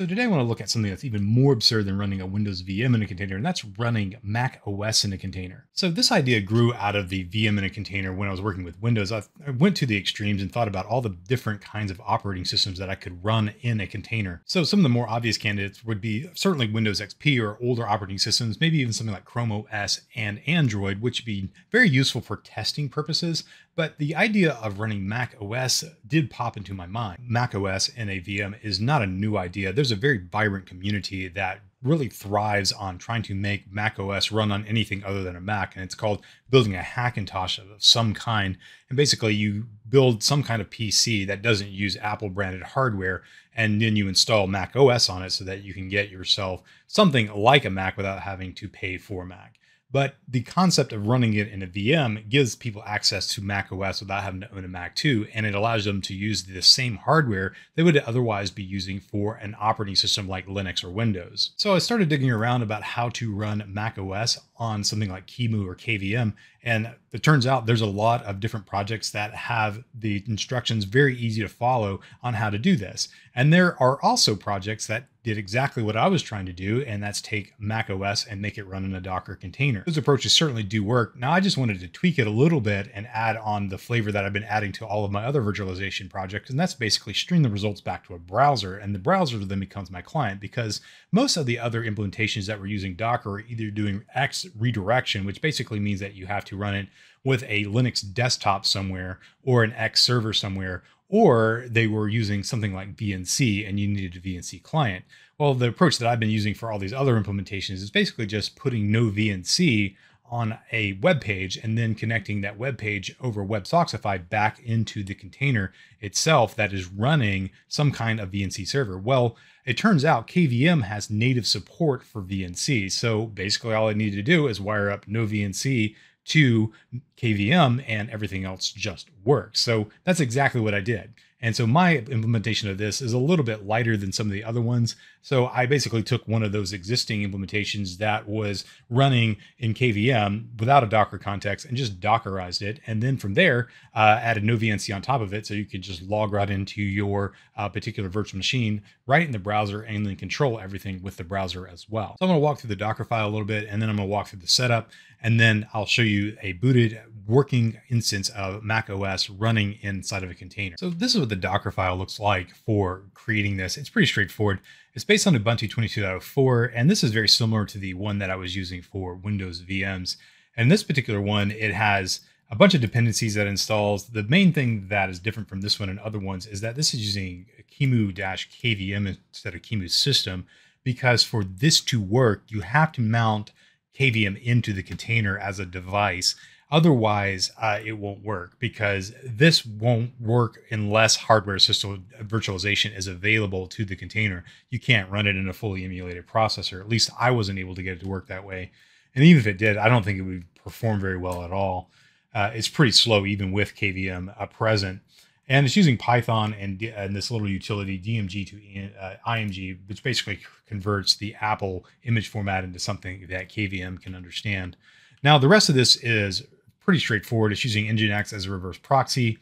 So today I want to look at something that's even more absurd than running a Windows VM in a container, and that's running Mac OS in a container. So this idea grew out of the VM in a container when I was working with Windows. I went to the extremes and thought about all the different kinds of operating systems that I could run in a container. So some of the more obvious candidates would be certainly Windows XP or older operating systems, maybe even something like Chrome OS and Android, which would be very useful for testing purposes. But the idea of running Mac OS did pop into my mind. Mac OS in a VM is not a new idea. There's a very vibrant community that really thrives on trying to make Mac OS run on anything other than a Mac. And it's called building a Hackintosh of some kind. And basically, you build some kind of PC that doesn't use Apple branded hardware. And then you install Mac OS on it so that you can get yourself something like a Mac without having to pay for Mac. But the concept of running it in a VM gives people access to Mac OS without having to own a Mac too, and it allows them to use the same hardware they would otherwise be using for an operating system like Linux or Windows. So I started digging around about how to run Mac OS on something like QEMU or KVM, and it turns out there's a lot of different projects that have the instructions very easy to follow on how to do this. And there are also projects that did exactly what I was trying to do, and that's take Mac OS and make it run in a Docker container. Those approaches certainly do work. Now, I just wanted to tweak it a little bit and add on the flavor that I've been adding to all of my other virtualization projects, and that's basically stream the results back to a browser, and the browser then becomes my client because most of the other implementations that were using Docker are either doing X redirection, which basically means that you have to run it with a Linux desktop somewhere or an X server somewhere, or they were using something like VNC and you needed a VNC client. Well, the approach that I've been using for all these other implementations is basically just putting noVNC on a web page and then connecting that web page over WebSockify back into the container itself that is running some kind of VNC server. Well, it turns out KVM has native support for VNC. So basically, all I need to do is wire up noVNC to KVM and everything else just works. So that's exactly what I did. And so my implementation of this is a little bit lighter than some of the other ones. So I basically took one of those existing implementations that was running in KVM without a Docker context and just Dockerized it. And then from there, uh, added noVNC on top of it. So you could just log right into your uh, particular virtual machine right in the browser and then control everything with the browser as well. So I'm going to walk through the Docker file a little bit and then I'm going to walk through the setup and then I'll show you a booted working instance of Mac OS running inside of a container. So this is what the Docker file looks like for creating this. It's pretty straightforward. It's based on Ubuntu 22.04, and this is very similar to the one that I was using for Windows VMs. And this particular one, it has a bunch of dependencies that installs. The main thing that is different from this one and other ones is that this is using QEMU-KVM instead of QEMU system, because for this to work, you have to mount KVM into the container as a device. Otherwise, uh, it won't work because this won't work unless hardware system virtualization is available to the container. You can't run it in a fully emulated processor. At least I wasn't able to get it to work that way. And even if it did, I don't think it would perform very well at all. Uh, it's pretty slow even with KVM uh, present and it's using Python and, and this little utility DMG to uh, IMG, which basically converts the Apple image format into something that KVM can understand. Now, the rest of this is pretty straightforward. It's using Nginx as a reverse proxy.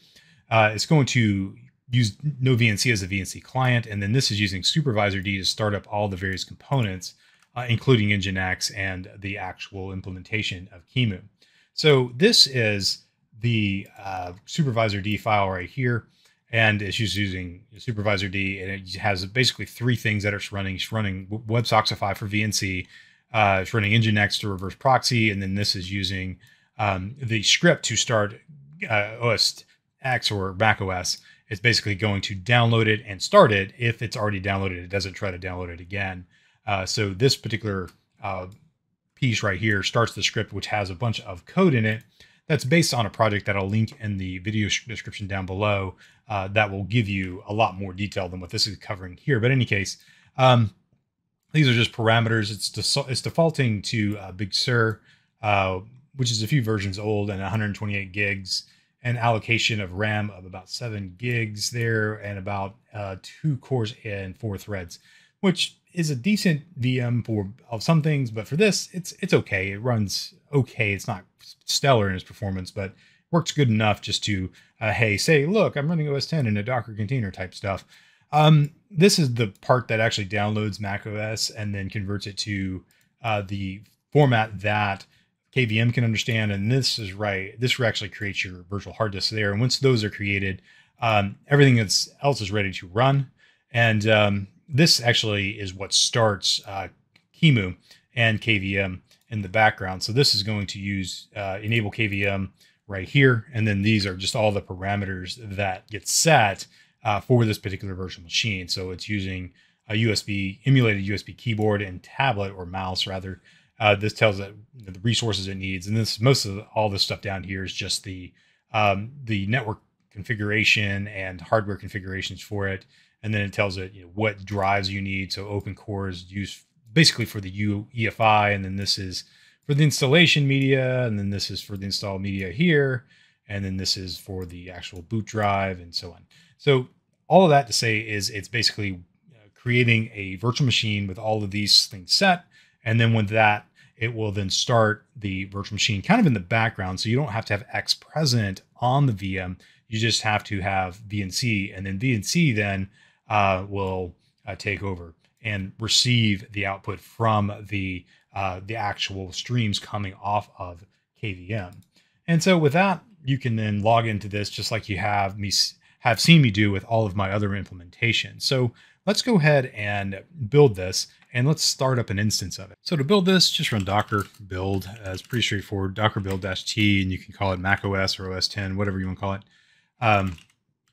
Uh, it's going to use noVNC as a VNC client, and then this is using supervisord to start up all the various components, uh, including Nginx and the actual implementation of QEMU. So this is the uh, supervisord file right here. And it's just using supervisord, and it has basically three things that it's running. It's running WebSockify for VNC, uh, it's running Nginx to reverse proxy, and then this is using um, the script to start uh, OS X or Mac OS. It's basically going to download it and start it. If it's already downloaded, it doesn't try to download it again. Uh, so this particular uh, piece right here starts the script, which has a bunch of code in it that's based on a project that I'll link in the video description down below uh, that will give you a lot more detail than what this is covering here. But in any case, um, these are just parameters. It's, it's defaulting to uh, Big Sur, uh, which is a few versions old and 128 gigs, an allocation of RAM of about seven gigs there, and about uh, two cores and four threads, which is a decent VM for of some things, but for this, it's it's okay. It runs okay. It's not stellar in its performance, but works good enough just to uh, hey say look I'm running OS 10 in a Docker container type stuff. Um, this is the part that actually downloads macOS and then converts it to uh, the format that KVM can understand. And this is right. This actually creates your virtual hard disk there. And once those are created, um, everything else is ready to run. And um, this actually is what starts uh, QEMU and KVM in the background. So this is going to use uh, enable KVM right here. And then these are just all the parameters that get set uh, for this particular virtual machine. So it's using a USB emulated USB keyboard and tablet or mouse rather. Uh, this tells it the resources it needs, and this most of all this stuff down here is just the um, the network configuration and hardware configurations for it, and then it tells it you know, what drives you need. So OpenCore is used basically for the UEFI, and then this is for the installation media, and then this is for the install media here, and then this is for the actual boot drive, and so on. So all of that to say is it's basically uh, creating a virtual machine with all of these things set, and then with that, it will then start the virtual machine kind of in the background. So you don't have to have X present on the VM. You just have to have VNC, and C and then VNC then uh, will uh, take over and receive the output from the uh, the actual streams coming off of KVM. And so with that, you can then log into this just like you have me have seen me do with all of my other implementations. So let's go ahead and build this and let's start up an instance of it. So to build this, just run docker build. Uh, it's pretty straightforward. Docker build -t, and you can call it Mac OS or OS 10, whatever you want to call it. Um,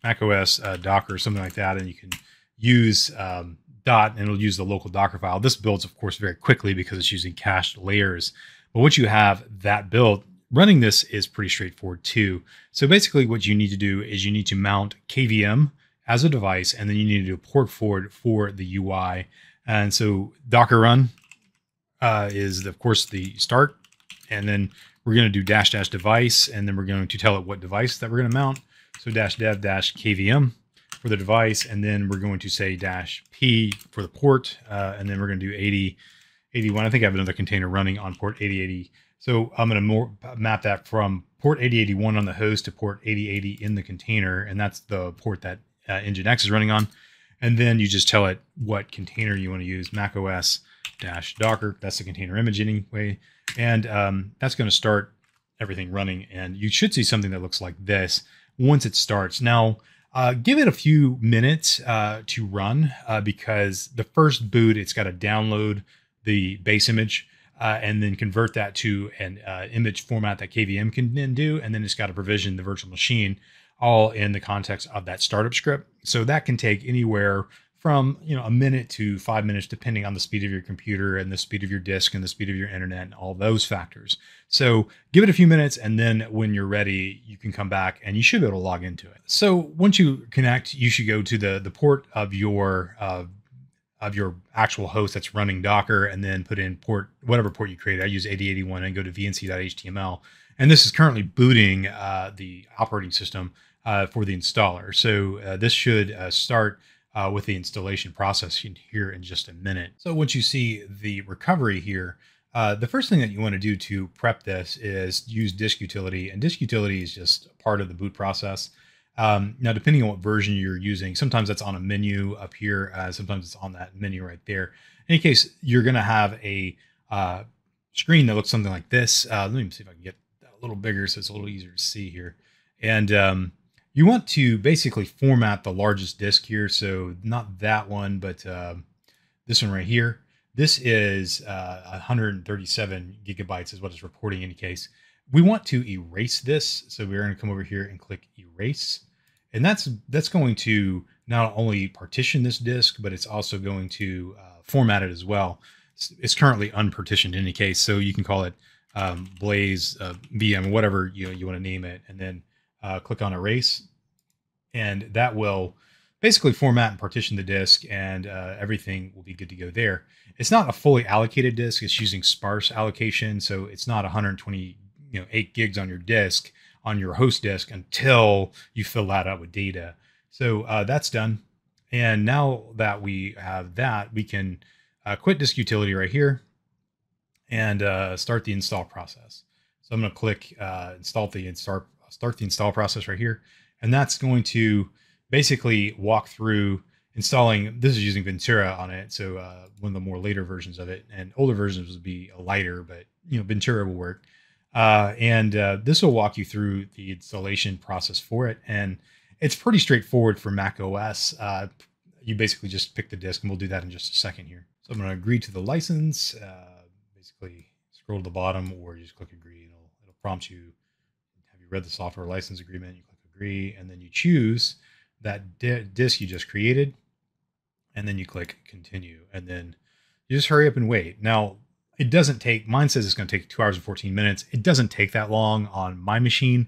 Mac OS uh, Docker, something like that, and you can use um, dot and it'll use the local Docker file. This builds, of course, very quickly because it's using cached layers. But once you have that built, running this is pretty straightforward too. So basically what you need to do is you need to mount KVM as a device, and then you need to do a port forward for the UI. And so Docker run uh, is, of course, the start. And then we're going to do dash dash device, and then we're going to tell it what device that we're going to mount. So dash dev dash KVM for the device, and then we're going to say dash P for the port, uh, and then we're going to do 80, 81. I think I have another container running on port 8080. So I'm going to map that from port 8081 on the host to port 8080 in the container, and that's the port that uh, Nginx is running on. And then you just tell it what container you want to use, Mac OS dash Docker. That's the container image anyway, and um, that's going to start everything running. And you should see something that looks like this once it starts. Now uh, give it a few minutes uh, to run uh, because the first boot, it's got to download the base image uh, and then convert that to an uh, image format that KVM can then do. And then it's got to provision the virtual machine all in the context of that startup script. So that can take anywhere from you know a minute to five minutes depending on the speed of your computer and the speed of your disk and the speed of your internet and all those factors. So give it a few minutes and then when you're ready you can come back and you should be able to log into it. So once you connect you should go to the the port of your uh, of your actual host that's running docker and then put in port whatever port you create. I use 8081 and go to vnc.html and this is currently booting uh, the operating system uh, for the installer. So uh, this should uh, start uh, with the installation process here in just a minute. So once you see the recovery here, uh, the first thing that you want to do to prep this is use disk utility, and disk utility is just part of the boot process. Um, now, depending on what version you're using, sometimes that's on a menu up here, uh, sometimes it's on that menu right there. In any case, you're going to have a uh, screen that looks something like this. Uh, let me see if I can get a little bigger so it's a little easier to see here. And um, you want to basically format the largest disk here. So not that one, but uh, this one right here. This is uh, 137 gigabytes is what it's reporting in any case. We want to erase this. So we're going to come over here and click erase. And that's that's going to not only partition this disk, but it's also going to uh, format it as well. It's, it's, currently unpartitioned in any case. So you can call it um, Blaize uh, VM, whatever you, you want to name it. And then uh, click on erase, and that will basically format and partition the disk, and uh, everything will be good to go there. It's not a fully allocated disk; it's using sparse allocation, so it's not 120, you know, eight gigs on your disk on your host disk until you fill that up with data. So uh, that's done. And now that we have that, we can uh, quit disk utility right here and uh, start the install process. So I'm going to click uh, install the install start the install process right here. And that's going to basically walk through installing this is using Ventura on it, so uh, one of the more later versions of it, and older versions would be a lighter, but you know Ventura will work. Uh, and uh, this will walk you through the installation process for it, and it's pretty straightforward for Mac OS. Uh, you basically just pick the disk, and we'll do that in just a second here. So I'm going to agree to the license. Uh, basically, scroll to the bottom, or just click agree, and it'll, it'll prompt you. Read the software license agreement? You click agree, and then you choose that di- disk you just created, and then you click continue, and then you just hurry up and wait. Now, it doesn't take, mine says it's going to take two hours and 14 minutes. It doesn't take that long on my machine.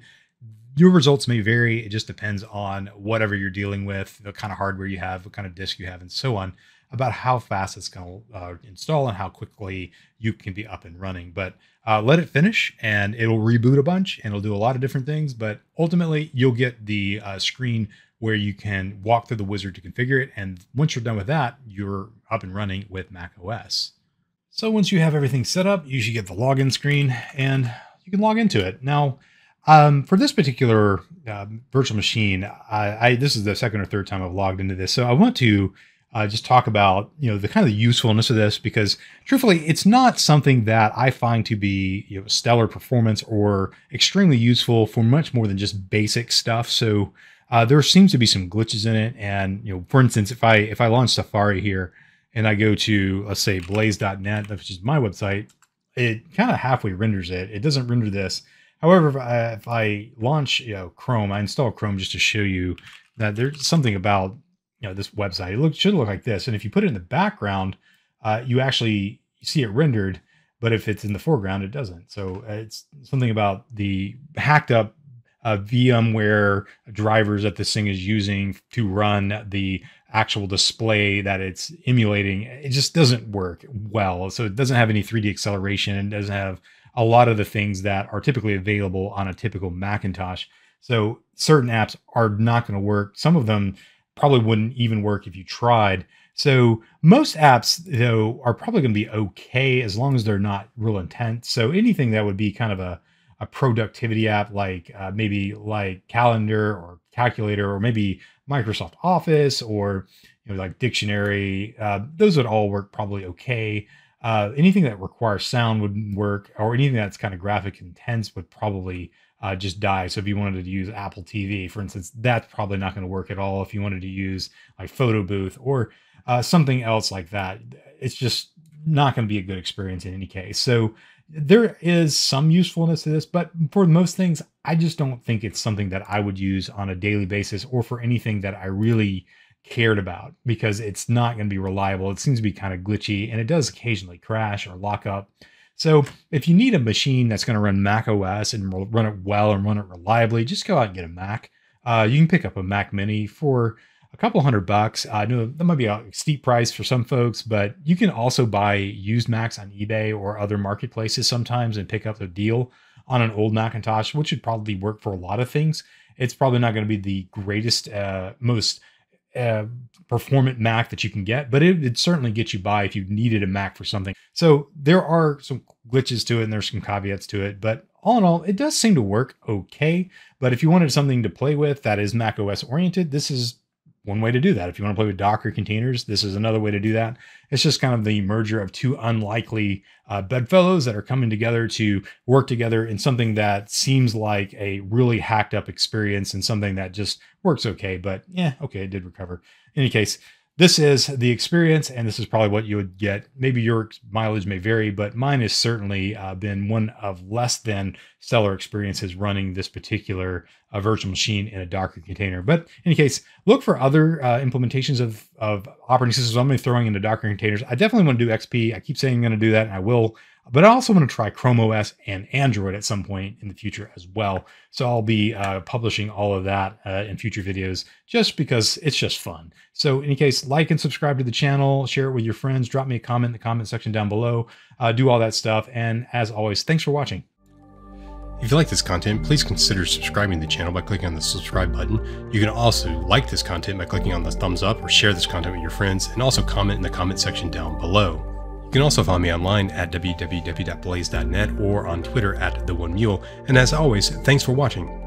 Your results may vary. It just depends on whatever you're dealing with, the kind of hardware you have, what kind of disk you have, and so on, about how fast it's going to uh, install and how quickly you can be up and running. But uh, let it finish and it'll reboot a bunch and it'll do a lot of different things. But ultimately, you'll get the uh, screen where you can walk through the wizard to configure it. And once you're done with that, you're up and running with Mac OS. So once you have everything set up, you should get the login screen and you can log into it. Now, um, for this particular uh, virtual machine, I, I, this is the second or third time I've logged into this. So I want to uh, just talk about you know the kind of the usefulness of this because truthfully, it's not something that I find to be you know stellar performance or extremely useful for much more than just basic stuff. So uh, there seems to be some glitches in it, and you know, for instance, if I if I launch Safari here and I go to let's say blaize.net, which is my website, it kind of halfway renders it. It doesn't render this. However, if I, if I launch you know Chrome, I install Chrome just to show you that there's something about you know this website. It look, should look like this, and if you put it in the background, uh, you actually see it rendered. But if it's in the foreground, it doesn't. So uh, it's something about the hacked up uh, VMware drivers that this thing is using to run the actual display that it's emulating. It just doesn't work well. So it doesn't have any 3D acceleration and doesn't have a lot of the things that are typically available on a typical Macintosh. So certain apps are not going to work. Some of them probably wouldn't even work if you tried. So most apps though are probably going to be okay as long as they're not real intense. So anything that would be kind of a a productivity app like uh, maybe like calendar or calculator or maybe Microsoft Office or you know like dictionary, uh, those would all work probably okay. Uh, anything that requires sound would work, or anything that's kind of graphic intense would probably uh, just die. So if you wanted to use Apple TV, for instance, that's probably not going to work at all. If you wanted to use like Photo Booth or uh, something else like that, it's just not going to be a good experience in any case. So there is some usefulness to this, but for most things, I just don't think it's something that I would use on a daily basis or for anything that I really cared about because it's not going to be reliable. It seems to be kind of glitchy and it does occasionally crash or lock up. So if you need a machine that's going to run Mac OS and run it well and run it reliably, just go out and get a Mac. Uh, you can pick up a Mac Mini for a couple hundred bucks. I know that might be a steep price for some folks, but you can also buy used Macs on eBay or other marketplaces sometimes and pick up a deal on an old Macintosh, which would probably work for a lot of things. It's probably not going to be the greatest, uh, most uh, performant Mac that you can get, but it would certainly get you by if you needed a Mac for something. So there are some glitches to it and there's some caveats to it, but all in all, it does seem to work okay. But if you wanted something to play with that is Mac OS oriented, this is one way to do that. If you want to play with Docker containers, this is another way to do that. It's just kind of the merger of two unlikely uh, bedfellows that are coming together to work together in something that seems like a really hacked up experience and something that just works okay. But yeah, okay, it did recover. In any case, this is the experience, and this is probably what you would get. Maybe your mileage may vary, but mine has certainly uh, been one of less than stellar experiences running this particular uh, virtual machine in a Docker container. But in any case, look for other uh, implementations of, of operating systems. I'm going to be throwing into Docker containers. I definitely want to do XP. I keep saying I'm going to do that, and I will but I also want to try Chrome OS and Android at some point in the future as well. So I'll be uh, publishing all of that uh, in future videos just because it's just fun. So in any case, like and subscribe to the channel, share it with your friends, drop me a comment in the comment section down below, uh, do all that stuff. And as always, thanks for watching. If you like this content, please consider subscribing to the channel by clicking on the subscribe button. You can also like this content by clicking on the thumbs up or share this content with your friends and also comment in the comment section down below. You can also find me online at www.blaize.net or on Twitter at The One Mule. And as always, thanks for watching.